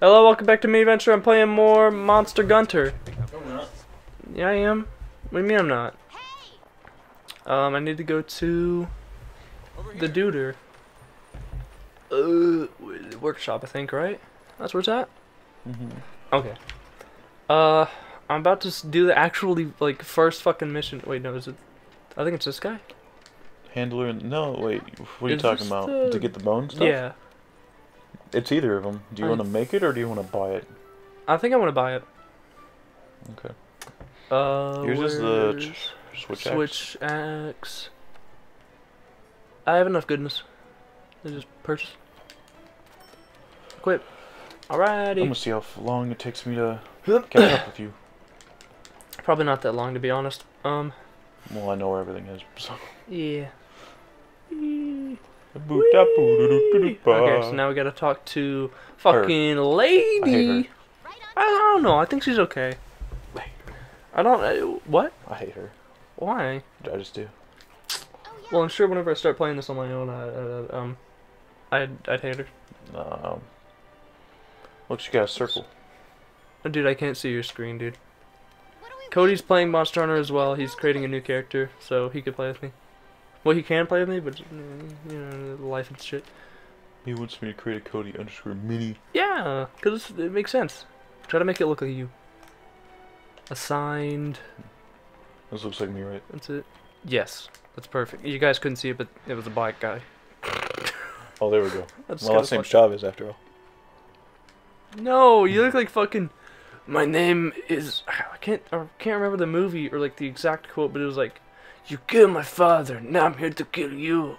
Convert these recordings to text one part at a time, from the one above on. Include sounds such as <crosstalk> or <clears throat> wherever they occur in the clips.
Hello, welcome back to Mini Adventure. I'm playing more Monster Hunter. Yeah, I am. What do you mean I'm not? Um, I need to go to the Duder. Uh, workshop, I think, right? That's where it's at? Mm-hmm. Okay. Uh, I'm about to do the actually, like, first fucking mission. Wait, no, is it? I think it's this guy? Handler and no, wait. What are you talking about? the- To get the bone stuff? Yeah. It's either of them. Do you I- want to make it or do you want to buy it? I think I want to buy it. Okay. Uh, Yours is the ch- switch. axe? Switch axe. I have enough goodness. I just purchase. Equip. Alrighty. I'm gonna see how long it takes me to <coughs> catch up with you. Probably not that long to be honest. Um. Well, I know where everything is. So. Yeah. Okay, Okay, so now we gotta talk to fucking lady. her. I, don't know. I think she's okay. I don't. Uh, what? I hate her. Why? I just do. Well, I'm sure whenever I start playing this on my own, I, uh, um, I'd I'd hate her. Um. Look, she got a circle. Dude, I can't see your screen, dude. Cody's playing Monster Hunter as well. He's creating a new character, so he could play with me. Well, he can play with me, but you know, life and shit. He wants me to create a Cody underscore mini. Yeah, cause it makes sense. Try to make it look like you. Assigned. This looks like me, right? That's it. Yes, that's perfect. You guys couldn't see it, but it was a black guy. Oh, there we go. <laughs> That's My last name's Chavez, after all. No, you look like fucking. My name is. I can't. I can't remember the movie or like the exact quote, but it was like, "You killed my father. Now I'm here to kill you."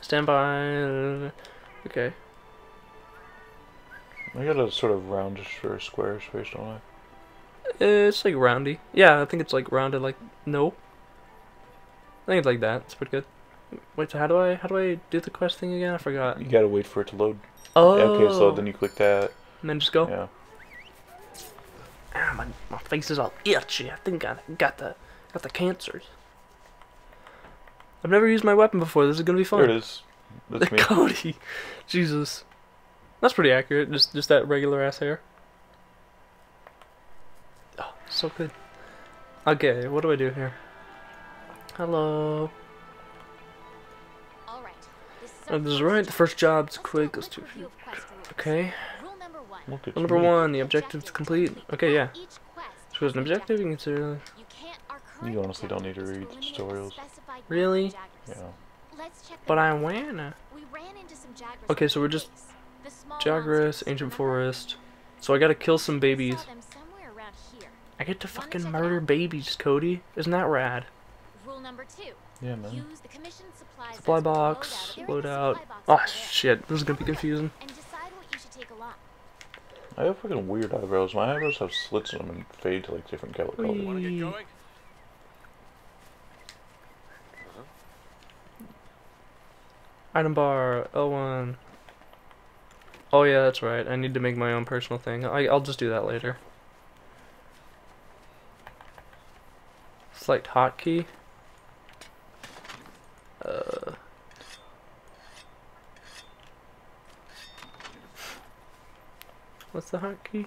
Stand by. Okay. I got a sort of roundish or squarish face, don't I? Eh, it's like roundy. Yeah, I think it's like rounded. Like no. I think it's like that. It's pretty good. Wait, so how do I how do I do the quest thing again? I forgot. You gotta wait for it to load. Oh. Okay, so then you click that. And then just go. Yeah. My my face is all itchy. I think I got the got the cancers. I've never used my weapon before. This is gonna be fun. There it is. That's <laughs> me. Cody, Jesus, that's pretty accurate. Just just that regular ass hair. Oh, so good. Okay, what do I do here? Hello. Oh, this is right. The first job's quick. Let's do. Okay. Look number me. one, the objective's complete. Okay, yeah. So as an objective, you can consider. You honestly don't need to read the tutorials. Really? Yeah. But I wanna. Okay, so we're just Jagras, Ancient Forest. So I gotta kill some babies. I get to fucking murder babies, Cody. Isn't that rad? Rule number two. Yeah, man. The Supply box, that. There load out. Oh shit, this is gonna be confusing. And decide what you should take along. I have fucking weird eyebrows. My eyebrows have slits in them and fade to like different color colors. Whee. Item bar, L1. Oh yeah, that's right. I need to make my own personal thing. I, I'll just do that later. Select hotkey. Uh. What's the hotkey?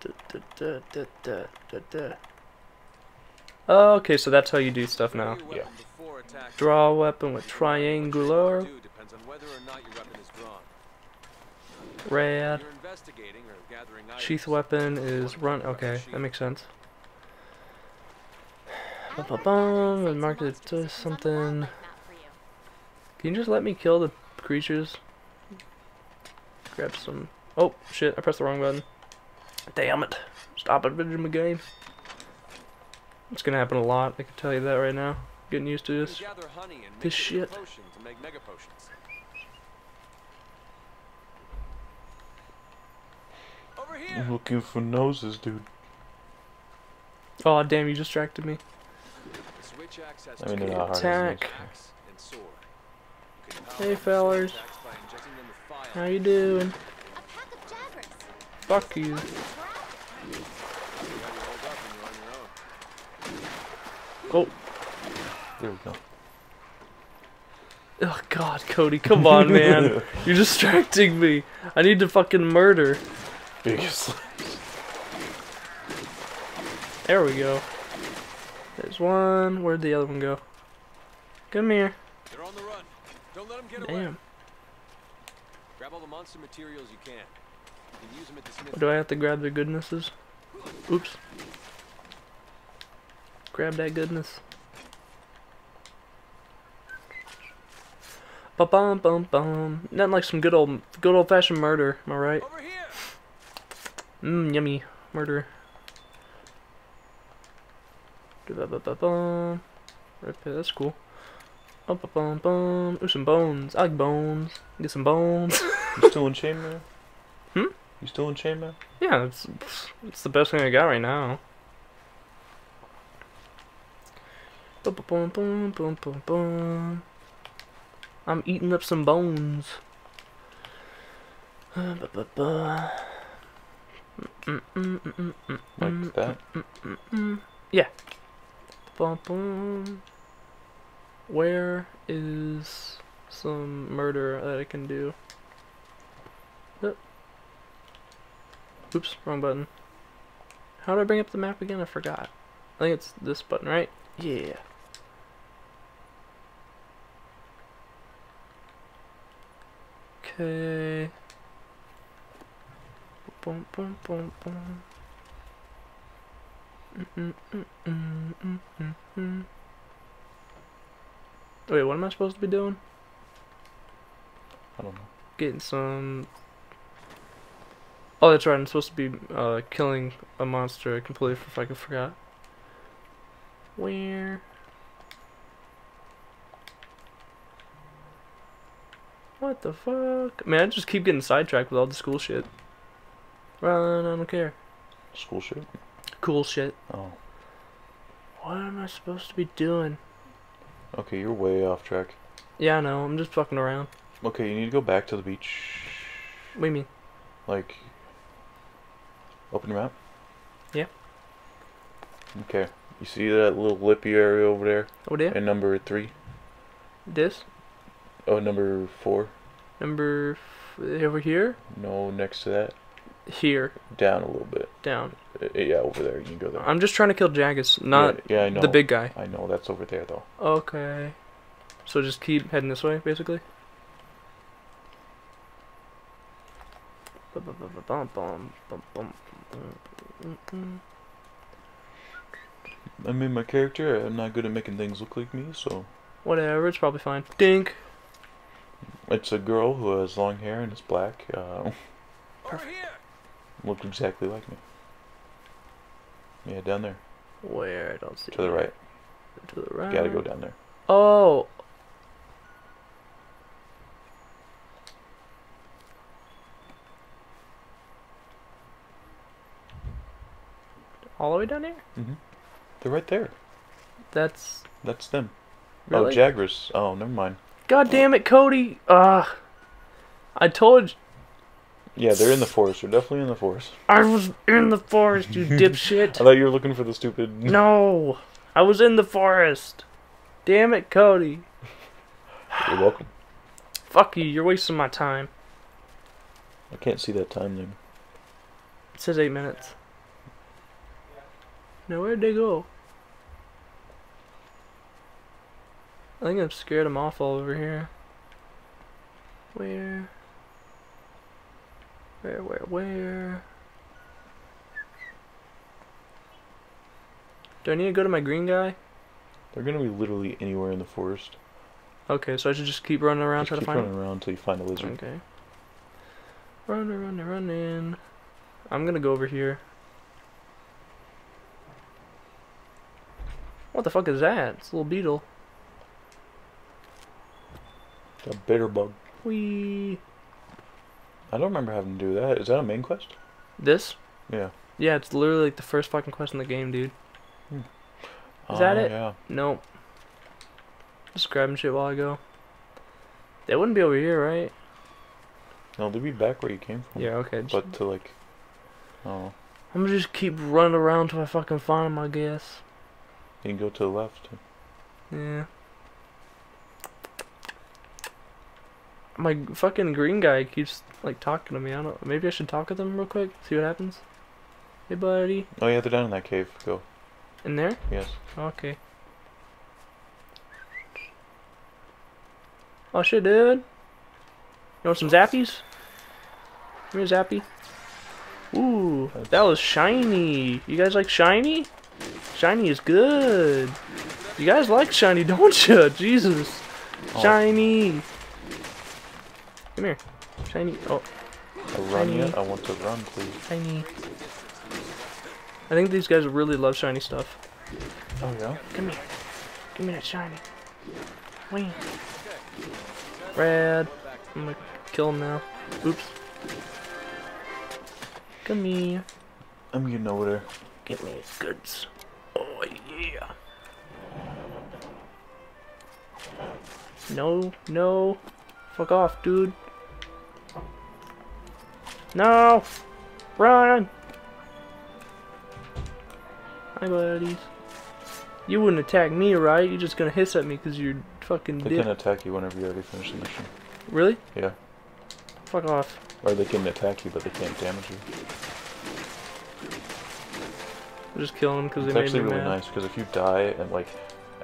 Da, da, da, da. Oh, okay, so that's how you do stuff now. Yeah. Draw a weapon with triangular, red. Sheath weapon is run. Okay, that makes sense. Ba-ba-bum, and mark it to something. Can you just let me kill the creatures? Grab some. Oh shit! I pressed the wrong button. Damn it! Stop it, in the game. It's gonna happen a lot. I can tell you that right now. Getting used to this. This shit. I'm looking for noses, dude. Oh damn! You distracted me. I mean, they're not hard. as Attack. Hey fellers, how you doing? Fuck you. Oh, There we go. oh God, Cody, come on, <laughs> man. You're distracting me. I need to fucking murder. Biggest. There we go. There's one. Where'd the other one go? Come here. They're on the run. Don't let them get away. Damn. Grab all the monster materials you can. Or do I have to grab the goodnesses? Oops. Grab that goodness. Ba bum bum bum. Nothing like some good old, good old fashioned murder. Am I right? Over here. Mmm, yummy murder. Ba-ba-ba-bum. Right there, that's cool. Bum bum bum bum. Ooh, some bones. I like bones. Get some bones. <laughs> You still in chainmail? You still in chainmail? yeah, it's it's the best thing I got right now. I'm eating up some bones. <sighs> Mm, mm, mm, mm, mm, Like mm, that? mm, mm. Yeah. Bum, bum. Where is some murder that I can do? Oops, wrong button. How do I bring up the map again? I forgot. I think it's this button, right? Yeah. Okay. Boom, boom, boom, boom. Mm, mm, mm. Wait, what am I supposed to be doing? I don't know. Getting some. Oh, that's right. I'm supposed to be uh, killing a monster. I completely fucking forgot. Where? What the fuck? Man, I just keep getting sidetracked with all the school shit. Run, I don't care. School shit? Cool shit. Oh. What am I supposed to be doing? Okay, you're way off track. Yeah, I know. I'm just fucking around. Okay, you need to go back to the beach. What do you mean? Like, open your map. Yeah. Okay. You see that little lippy area over there? Over there? And number three? This? Oh, number four? Number f- over here? No, next to that. Here. Down a little bit. Down. Uh, yeah, over there. You can go there. I'm just trying to kill Jagras, not yeah, yeah, I know. the big guy. I know that's over there though. Okay. So just keep heading this way, basically. I mean, my character. I'm not good at making things look like me, so Whatever, it's probably fine. Dink. it's a girl who has long hair and is black. Uh, Over here. looked exactly like me. Yeah, down there Where? I don't see. to the right. To the right. Gotta go down there. Oh. All the way down here? hmm They're right there. That's That's them. really. Oh, Jagras. Oh, never mind. God damn it, Cody! Ugh. I told you. Yeah, they're in the forest. They're definitely in the forest. I was in the forest, you <laughs> dipshit. I thought you were looking for the stupid. <laughs> No, I was in the forest. Damn it, Cody. You're welcome. <sighs> Fuck you, you're wasting my time. I can't see that time limit. It says eight minutes. Now where'd they go? I think I've scared them off all over here. Where? Where, where, where? Do I need to go to my green guy? They're gonna be literally anywhere in the forest. Okay, so I should just keep running around Just trying to find. keep find running around until you find a lizard. Okay. Running, running, running. I'm gonna go over here. What the fuck is that? It's a little beetle. A bitter bug. Wee. I don't remember having to do that. Is that a main quest? This? Yeah. Yeah, it's literally like the first fucking quest in the game, dude. Hmm. Is that Oh, it? Yeah. Nope. Just grabbing shit while I go. They wouldn't be over here, right? No, they'd be back where you came from. Yeah, okay. But to like, oh, I'm gonna just keep running around till I fucking find them, I guess. You can go to the left. Yeah. My fucking green guy keeps like talking to me. I don't. Maybe I should talk with him real quick. See what happens. Hey, buddy. Oh yeah, they're down in that cave. Go. In there? Yes. Okay. Oh shit, dude. You want some zappies? Give me a zappy. Ooh, that was shiny. You guys like shiny? Shiny is good. You guys like shiny, <laughs> don't you? Jesus. Oh. Shiny. Come here. Shiny. Oh, A run Shiny. yet? I want to run, please. shiny. I think these guys really love shiny stuff. Oh yeah. Come here. Give me that shiny. Wing. Red. I'm gonna kill him now. Oops. Come here. I'm getting over there. Give me goods. Yeah. No, no. Fuck off, dude. No! Run! Hi, buddies. You wouldn't attack me, right? You're just gonna hiss at me because you're fucking They can attack you whenever you already finish the mission. Really? Yeah. Fuck off. Or they can attack you, but they can't damage you. I'm just killing them because they It's made actually me really mad. nice because if you die and like,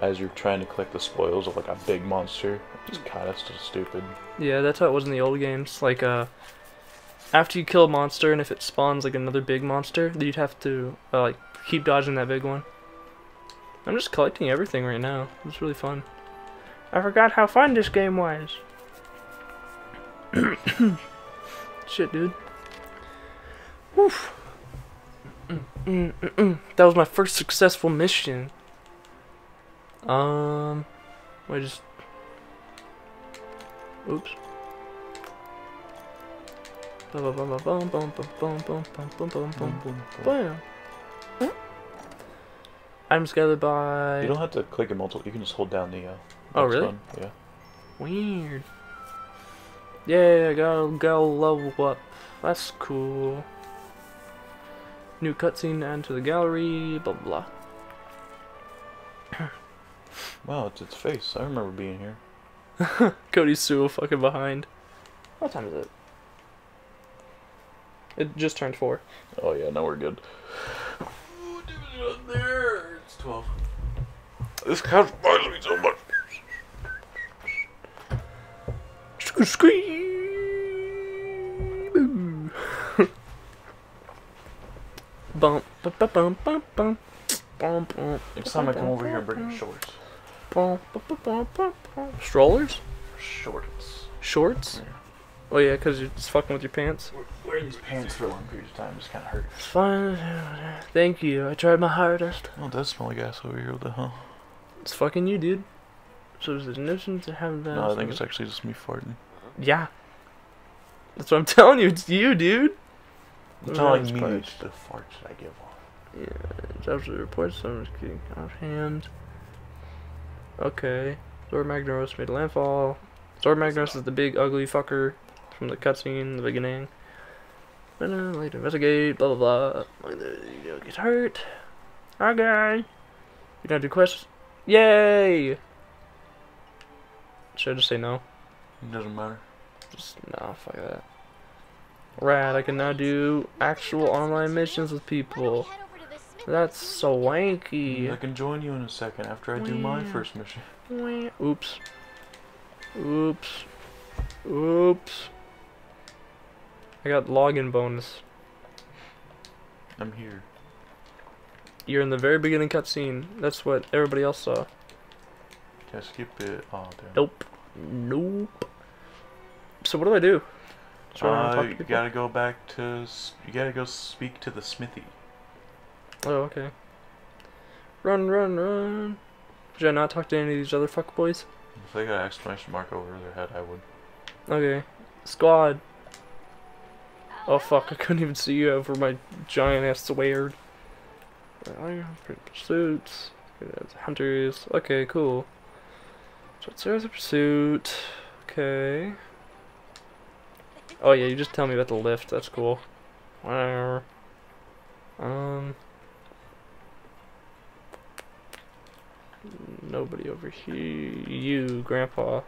as you're trying to collect the spoils of like a big monster, it's kind of stupid. Yeah, that's how it was in the old games. Like, uh, after you kill a monster, and if it spawns like another big monster, then you'd have to uh, like keep dodging that big one. I'm just collecting everything right now. It's really fun. I forgot how fun this game was. <coughs> Shit, dude. Woof. Mm, mm, mm, that was my first successful mission. Um, I just. Oops. Items gathered by. You don't have to click it multiple. You can just hold down the. Uh, oh really? One. Yeah. Weird. Yeah, I got got level up. That's cool. New cutscene add to the gallery. Blah blah. <clears throat> Wow, it's its face. I remember being here. <laughs> blah. Cody's so fucking behind. What time is it? It just turned four. Oh yeah, now we're good. There, it's twelve. This couch bothers me so much. Scream. Bump, bump, bump, bump, bump, bump, bump, bump. Next time I come over here, bring shorts. Bump, bump, bump, bump, bump, bump. Strollers? Shorts. Shorts? Yeah. Oh yeah, because you're just fucking with your pants. Wearing these pants for a long period of time just kind of hurt. It's fine. Thank you. I tried my hardest. Oh, it does smell like ass over here. What the hell? It's fucking you, dude. So there's no sense to have that. No, I think it's actually just me farting. Yeah. That's what I'm <laughs> telling you. It's you, dude. It's not like me, it's the farts that I give off. Yeah, it's absolutely reports someone's getting out of hand. Okay. Zorah Magdaros made landfall. Zorah Magdaros is the big ugly fucker from the cutscene in the beginning. Then uh, later investigate, blah blah blah. Like the- You know, gets hurt. Okay. You don't do quests? Yay! Should I just say no? It doesn't matter. Just no, fuck that. Rad, I can now do actual online missions with Why don't we people. head over to the Smith That's so wanky. I can join you in a second after I do my first mission. Oops. Oops. Oops. I got login bonus. I'm here. You're in the very beginning cutscene. That's what everybody else saw. Can I skip it? Oh, damn. Nope. Nope. So what do I do? Uh, to you people? gotta go back to. You gotta go speak to the smithy. Oh, okay. Run, run, run. Should I not talk to any of these other fuckboys? If they got an exclamation mark over their head, I would. Okay. Squad. Oh fuck, I couldn't even see you over my giant ass sword. Pursuits. Hunters. Okay, cool. So it's there's a pursuit. Okay. Oh yeah, you just tell me about the lift, that's cool. Whatever. Um nobody over here. You, Grandpa.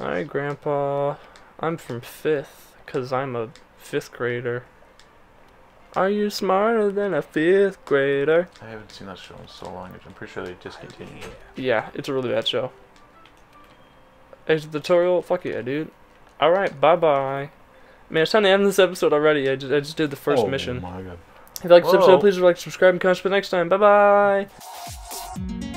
Alright, Grandpa. I'm from fifth, cause I'm a fifth grader. Are you smarter than a fifth grader? I haven't seen that show in so long. I'm pretty sure they discontinued it. Yeah, it's a really bad show. Is the tutorial? Fuck yeah, dude. Alright, bye bye. Man, it's time to end this episode already. I just, I just did the first oh mission. my god. If you like this episode, please like, subscribe, and comment. But next time, bye bye.